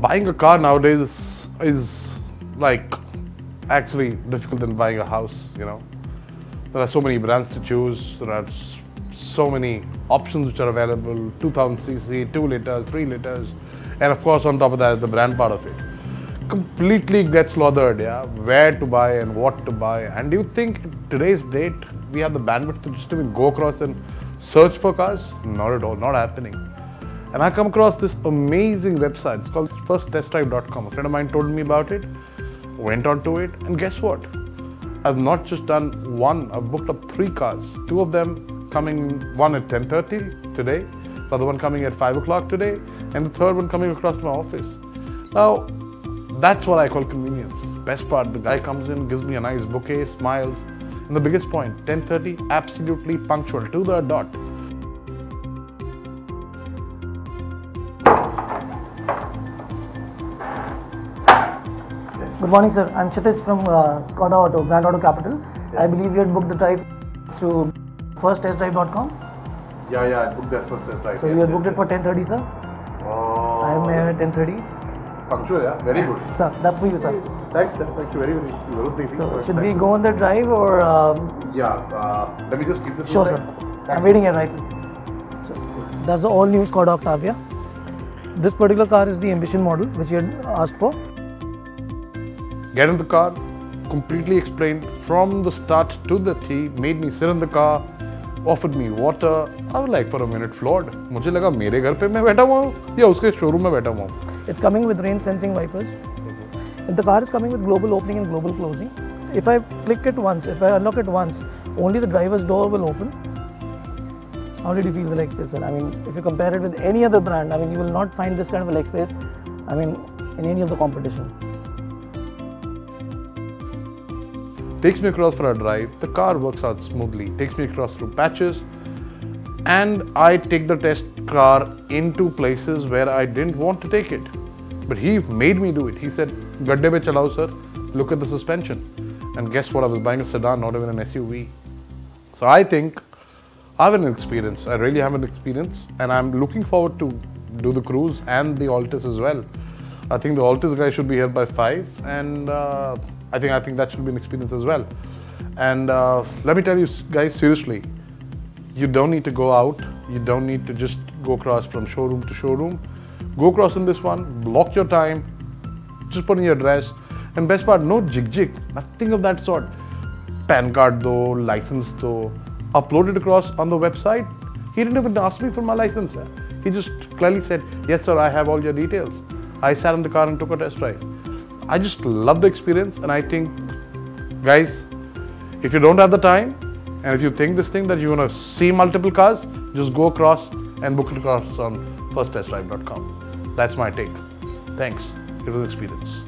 buying a car nowadays is, is like actually difficult than buying a house, you know. There are so many brands to choose. There are so many options which are available 2000 cc, 2 liters, 3 liters, and of course, on top of that is the brand part of it. Completely gets slaughtered, yeah. Where to buy and what to buy. And do you think today's date we have the bandwidth to just even go across and search for cars? Not at all, not happening. And I come across this amazing website. It's called 1sttestdrive.com. A friend of mine told me about it, went on to it, and guess what? I've not just done one, I've booked up three cars. Two of them coming, one at 10.30 today, the other one coming at 5 o'clock today, and the third one coming across my office. Now, that's what I call convenience. Best part, the guy comes in, gives me a nice bouquet, smiles. And the biggest point, 10.30, absolutely punctual, to the dot. Good morning, sir. I'm Kshitij from uh, Skoda Auto, Brand Auto Capital. I believe you had booked the drive through 1sttestdrive.com. Yeah, yeah, I booked that first test drive. So you had booked it for 10:30, sir. Oh, I'm here at 10:30. punctual, yeah, very good. Sir, that's for you, sir. Thanks, that's actually very, very, very thinking. So should we go on the drive or? Um. Yeah, uh, let me just keep this. sure, sir. I'm waiting here right. So that's the all-new Skoda Octavia. This particular car is the Ambition model, which you had asked for Get in the car, completely explained from the start to the T, made me sit in the car, offered me water. I was like for a minute floored. मुझे लगा मेरे घर पे मैं बैठा हुआ हूँ या उसके शोरूम में बैठा हुआ हूँ It's coming with rain sensing wipers. The car is coming with global opening and global closing. If I click it once, if I unlock it once, only the driver's door will open. How did you feel the leg space? sir? I mean, if you compare it with any other brand, I mean, you will not find this kind of a leg space. I mean, in any of the competition. Takes me across for a drive. The car works out smoothly, takes me across through patches, and I take the test car into places where I didn't want to take it. But he made me do it. He said, Gadde pe chalao, sir. Look at the suspension. And guess what? I was buying a sedan, not even an SUV. So I think I have an experience. I really have an experience, and I'm looking forward to do the Cruze and the Altis as well. I think the Altis guy should be here by five, and uh, I think I think that should be an experience as well. And uh, let me tell you guys seriously, you don't need to go out. You don't need to just go across from showroom to showroom. Go across in this one. Block your time. Just put in your address. And best part, no jig jig. Nothing of that sort. PAN card though, license though. Upload it across on the website. He didn't even ask me for my license. He just clearly said, Yes, sir, I have all your details. I sat in the car and took a test drive. I just love the experience, and I think, guys, if you don't have the time, and if you think this thing that you want to see multiple cars, just go across and book it across on 1sttestdrive.com. That's my take. Thanks. It was an experience.